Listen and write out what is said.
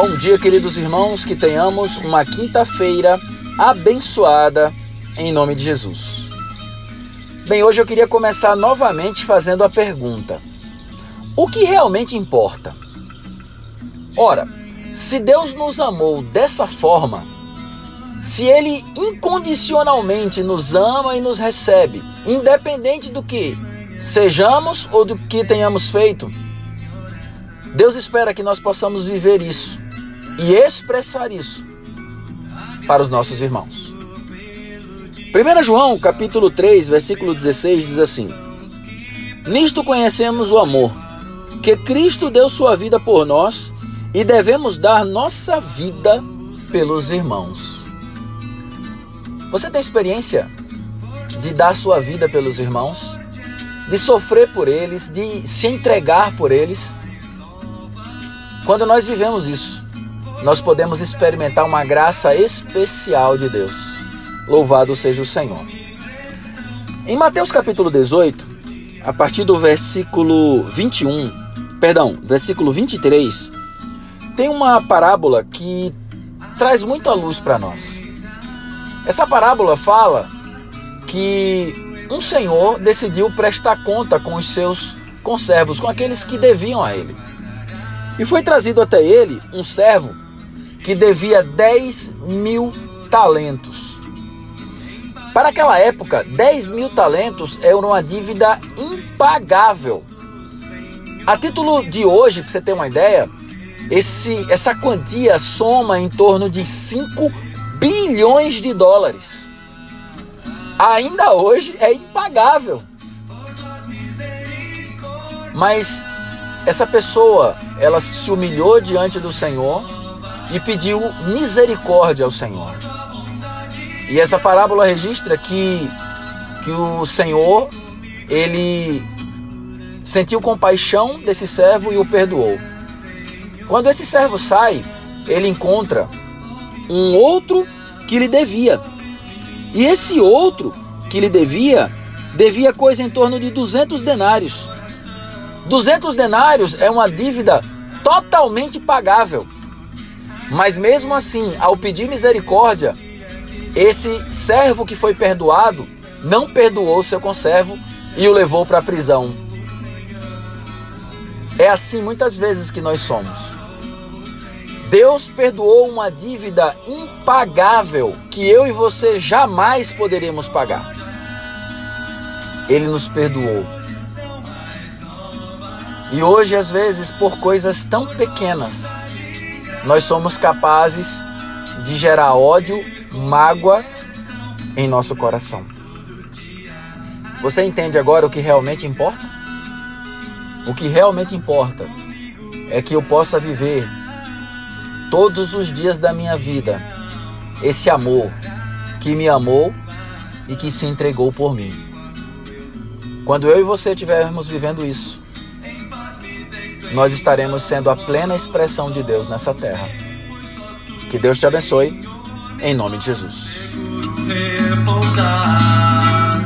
Bom dia, queridos irmãos, que tenhamos uma quinta-feira abençoada em nome de Jesus. Bem, hoje eu queria começar novamente fazendo a pergunta: o que realmente importa? Ora, se Deus nos amou dessa forma, se Ele incondicionalmente nos ama e nos recebe, independente do que sejamos ou do que tenhamos feito, Deus espera que nós possamos viver isso e expressar isso para os nossos irmãos. 1 João, capítulo 3, versículo 16 diz assim: Nisto conhecemos o amor, que Cristo deu sua vida por nós e devemos dar nossa vida pelos irmãos. Você tem experiência de dar sua vida pelos irmãos? De sofrer por eles, de se entregar por eles? Quando nós vivemos isso, nós podemos experimentar uma graça especial de Deus. Louvado seja o Senhor. Em Mateus capítulo 18, a partir do versículo 21, perdão, versículo 23, tem uma parábola que traz muita luz para nós. Essa parábola fala que um senhor decidiu prestar conta com os seus conservos, com aqueles que deviam a ele. E foi trazido até ele um servo que devia 10 mil talentos. Para aquela época, 10 mil talentos era uma dívida impagável. A título de hoje, para você ter uma ideia, esse, essa quantia soma em torno de 5 bilhões de dólares. Ainda hoje é impagável. Mas essa pessoa, ela se humilhou diante do Senhor e pediu misericórdia ao Senhor. E essa parábola registra que, que o Senhor, ele sentiu compaixão desse servo e o perdoou. Quando esse servo sai, ele encontra um outro que lhe devia. E esse outro que lhe devia, devia coisa em torno de 200 denários. 200 denários é uma dívida totalmente pagável. Mas mesmo assim, ao pedir misericórdia, esse servo que foi perdoado não perdoou seu conservo e o levou para a prisão. É assim muitas vezes que nós somos. Deus perdoou uma dívida impagável que eu e você jamais poderíamos pagar. Ele nos perdoou. E hoje, às vezes, por coisas tão pequenas, nós somos capazes de gerar ódio, mágoa em nosso coração. Você entende agora o que realmente importa? O que realmente importa é que eu possa viver todos os dias da minha vida esse amor que me amou e que se entregou por mim. Quando eu e você estivermos vivendo isso, nós estaremos sendo a plena expressão de Deus nessa terra. Que Deus te abençoe, em nome de Jesus. Repousar.